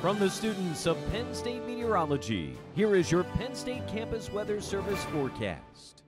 From the students of Penn State Meteorology, here is your Penn State Campus Weather Service forecast.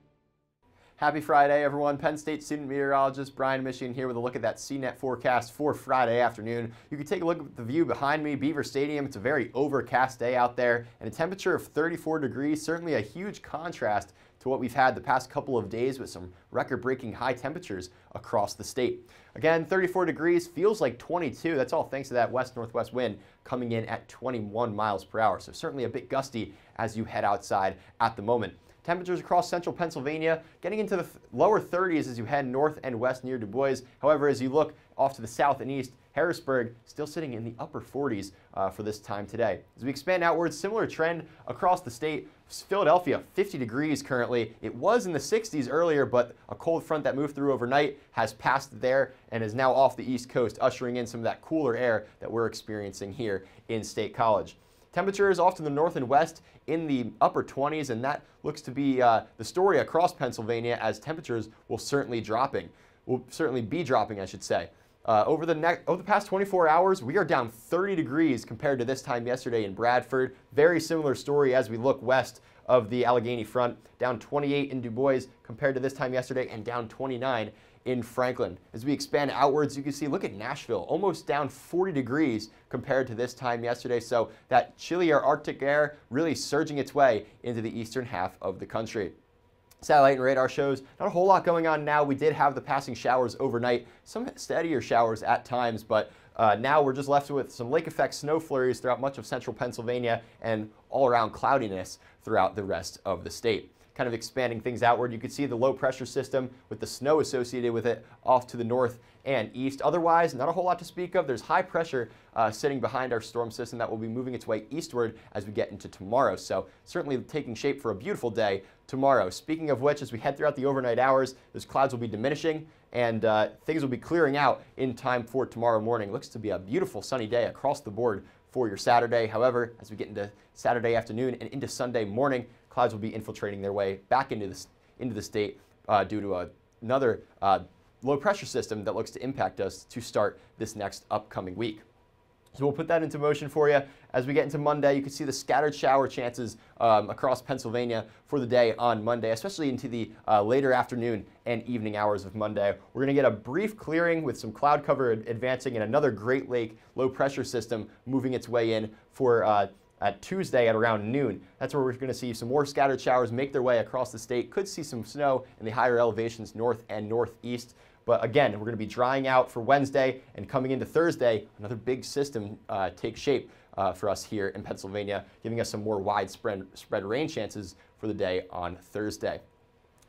Happy Friday, everyone. Penn State student meteorologist Brian Michigan here with a look at that CNET forecast for Friday afternoon. You can take a look at the view behind me, Beaver Stadium. It's a very overcast day out there and a temperature of 34 degrees, certainly a huge contrast to what we've had the past couple of days with some record-breaking high temperatures across the state. Again, 34 degrees feels like 22. That's all thanks to that west-northwest wind coming in at 21 miles per hour. So certainly a bit gusty as you head outside at the moment. Temperatures across central Pennsylvania getting into the lower 30s as you head north and west near Du Bois. However, as you look off to the south and east, Harrisburg still sitting in the upper 40s uh, for this time today. As we expand outwards, similar trend across the state. Philadelphia, 50 degrees currently. It was in the 60s earlier, but a cold front that moved through overnight has passed there and is now off the east coast, ushering in some of that cooler air that we're experiencing here in State College. Temperatures off to the north and west in the upper 20s, and that looks to be uh, the story across Pennsylvania as temperatures will certainly dropping, will certainly be dropping, I should say. Uh, over the next, over the past 24 hours, we are down 30 degrees compared to this time yesterday in Bradford. Very similar story as we look west of the Allegheny front, down 28 in Du Bois compared to this time yesterday, and down 29 in Franklin. As we expand outwards, you can see, look at Nashville, almost down 40 degrees compared to this time yesterday. So that chillier Arctic air really surging its way into the eastern half of the country. Satellite and radar shows not a whole lot going on now. We did have the passing showers overnight, some steadier showers at times, but uh, now we're just left with some lake effect snow flurries throughout much of central Pennsylvania and all around cloudiness throughout the rest of the state kind of expanding things outward. You can see the low pressure system with the snow associated with it off to the north and east. Otherwise, not a whole lot to speak of. There's high pressure uh, sitting behind our storm system that will be moving its way eastward as we get into tomorrow. So certainly taking shape for a beautiful day tomorrow. Speaking of which, as we head throughout the overnight hours, those clouds will be diminishing and uh, things will be clearing out in time for tomorrow morning. Looks to be a beautiful sunny day across the board for your Saturday. However, as we get into Saturday afternoon and into Sunday morning, clouds will be infiltrating their way back into the, into the state uh, due to a, another uh, low pressure system that looks to impact us to start this next upcoming week. So we'll put that into motion for you. As we get into Monday, you can see the scattered shower chances um, across Pennsylvania for the day on Monday, especially into the uh, later afternoon and evening hours of Monday. We're going to get a brief clearing with some cloud cover advancing and another Great Lake low pressure system moving its way in for uh, at Tuesday at around noon. That's where we're going to see some more scattered showers make their way across the state. Could see some snow in the higher elevations north and northeast. But again, we're going to be drying out for Wednesday and coming into Thursday, another big system uh, takes shape uh, for us here in Pennsylvania, giving us some more widespread spread rain chances for the day on Thursday.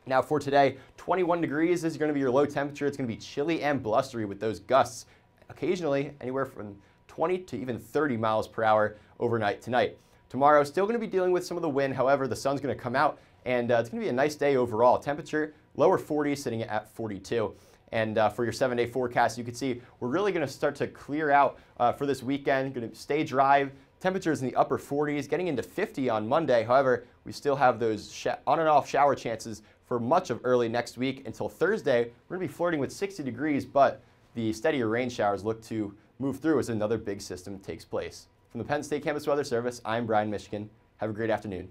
Now for today, 21 degrees is going to be your low temperature. It's going to be chilly and blustery with those gusts, occasionally anywhere from 20 to even 30 miles per hour overnight tonight. Tomorrow, still going to be dealing with some of the wind. However, the sun's going to come out, and uh, it's going to be a nice day overall. Temperature lower 40s, sitting at 42. And uh, for your seven day forecast, you can see we're really going to start to clear out uh, for this weekend. Going to stay dry. Temperatures in the upper 40s, getting into 50 on Monday. However, we still have those on and off shower chances for much of early next week until Thursday. We're going to be flirting with 60 degrees, but the steadier rain showers look to move through as another big system takes place. From the Penn State Campus Weather Service, I'm Brian Michigan. Have a great afternoon.